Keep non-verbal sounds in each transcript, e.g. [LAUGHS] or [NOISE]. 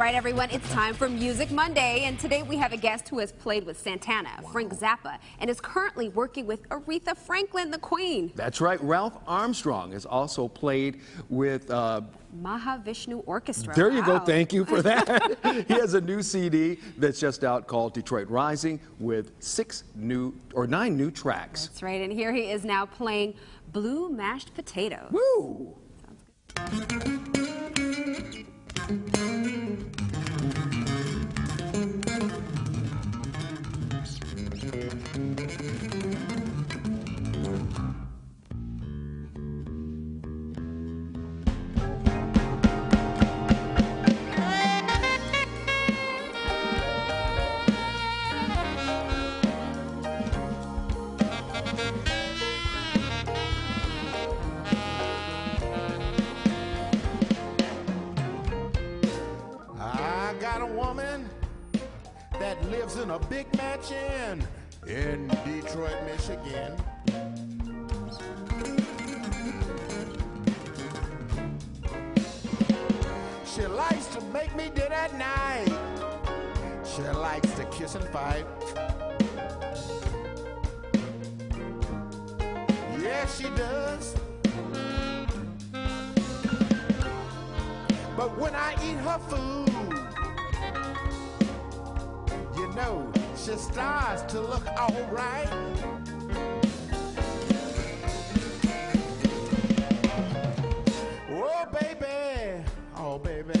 Right, everyone, it's time for Music Monday, and today we have a guest who has played with Santana, Frank Zappa, and is currently working with Aretha Franklin, the Queen. That's right. Ralphe Armstrong has also played with. Uh, Mahavishnu Orchestra. There you wow. go. Thank you for that. [LAUGHS] he has a new CD that's just out called Detroit Rising with six new or nine new tracks. That's right, and here he is now playing Blue Mashed Potato. Woo! A big mansion in Detroit, Michigan. She likes to make me dinner at night. She likes to kiss and fight. Yes, she does. But when I eat her food, know, she starts to look alright. Oh, baby, oh, baby.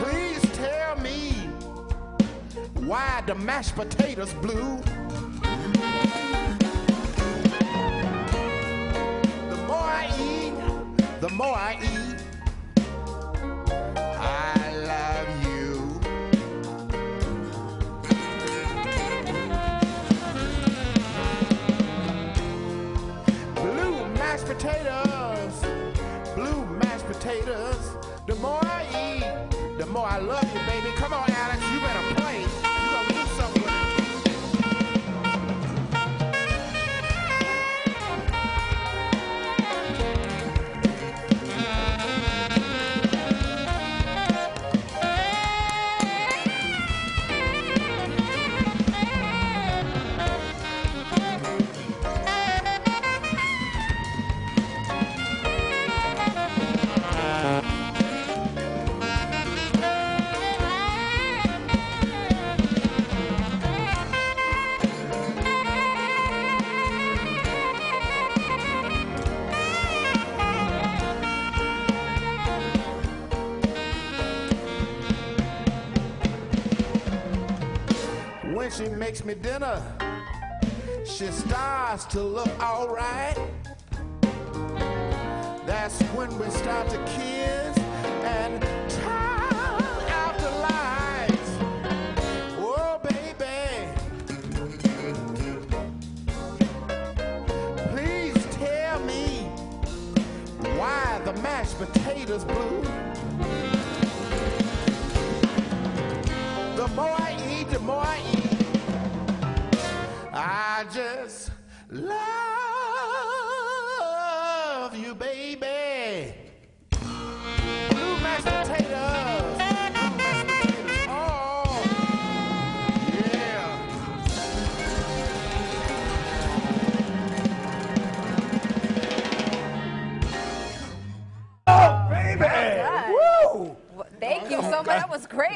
Please tell me why the mashed potatoes blue. The more I eat, the more I eat. Potatoes. The more I eat, the more I love you, baby. Come on, she makes me dinner, she starts to look alright. That's when we start to kiss and turn out the lights. Oh, baby. Please tell me why the mashed potatoes blue. Just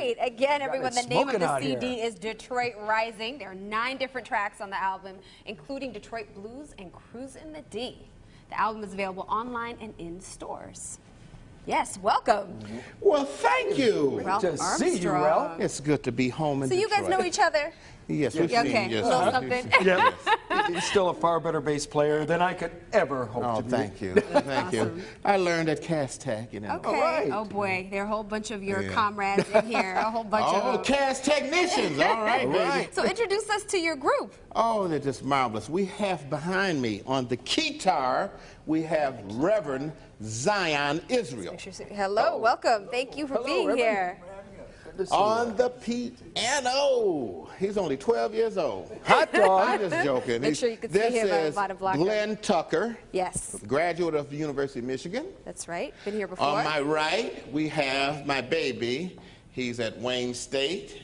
was great. Again, everyone, the name of the CD here. is Detroit Rising. There are nine different tracks on the album, including Detroit Blues and Cruise in the D. The album is available online and in stores. Yes, welcome, Well, thank you. Ralphe to see you, Ralphe. It's good to be home in So you guys know each other? Yes, we've Yeah, seen okay, yes, a little something. seen- [LAUGHS] Yeah. He's still a far better bass player than I could ever hope Oh, to be. Oh, thank you, [LAUGHS] thank you. I learned at Cass Tech, you know. Okay. right. Oh boy, there are a whole bunch of your Yeah. comrades in here. A whole bunch Oh, of. Cass Technicians, all right, [LAUGHS] baby. right. So introduce us to your group. Oh, they're just marvelous. We have behind me on the guitar, we have Reverend Zion Israel. Hello, welcome. Thank you for Hello, being Reverend. here. Let's see. On the piano. He's only 12 years old. [LAUGHS] Hot dog. I'm just joking. Make He's- sure you can see this him, uh, is Vada Blocker. Glenn Tucker, Yes, graduate of the University of Michigan. that's right. Been here before. On my right, we have my baby. He's at Wayne State.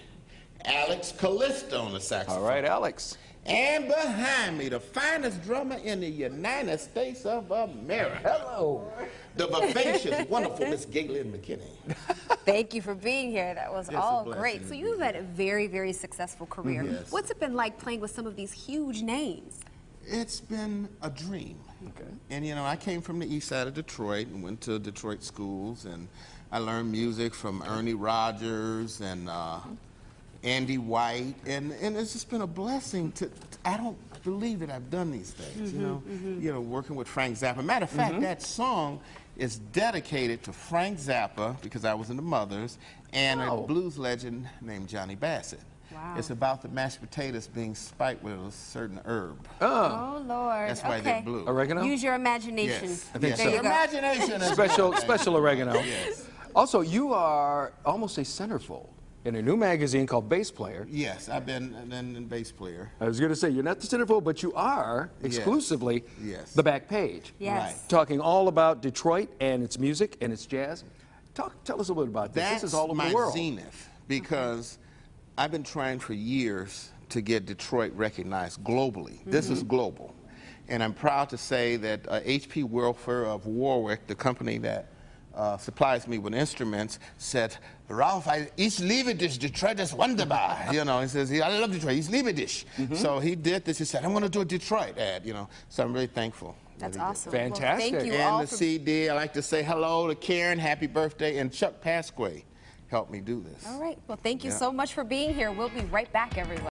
Alex Callisto on the saxophone. All right, Alex. And behind me, the finest drummer in the United States of America. Hello. The vivacious, [LAUGHS] wonderful Miss Galen McKinney. Thank you for being here. That was It's all great. So you've had a very, very successful career. Yes. What's it been like playing with some of these huge names? It's been a dream. Okay. And you know, I came from the east side of Detroit and went to Detroit schools, and I learned music from Ernie Rogers and uh, Andy White, and, and it's just been a blessing to. I don't believe that I've done these things. You mm-hmm, know, mm-hmm. you know, working with Frank Zappa. Matter of fact, mm-hmm. that song is dedicated to Frank Zappa because I was in the Mothers, and Oh. a blues legend named Johnny Bassett. Wow. It's about the mashed potatoes being spiked with a certain herb. Uh. Oh, Lord. That's why okay. they're blue. Oregano? Use your imagination. Yes. I think there so. you go. Imagination Special, special oregano. Yes. Also, you are almost a centerfold in a new magazine called Bass Player. Yes, I've been an, an bass player. I was going to say, you're not the centerfold, but you are exclusively Yes. the back page. Yes. Right. Talking all about Detroit and its music and its jazz. Talk, tell us a little bit about this. That's this is all over my the world. zenith because I've been trying for years to get Detroit recognized globally. This is global. And I'm proud to say that uh, HP Wilfer of Warwick, the company that uh, supplies me with instruments, said, Ralphe, I, ich liebe dich, Detroit is wunderbar. [LAUGHS] You know, he says, I love Detroit, ich liebe dich. So he did this, he said, I'm going to do a Detroit ad, you know. So I'm really thankful. That's that he did awesome. Fantastic. Well, thank you and all the for CD, I like to say hello to Karen, happy birthday, and Chuck Pasquay helped me do this. All right. Well, thank you Yeah. so much for being here. We'll be right back, everyone.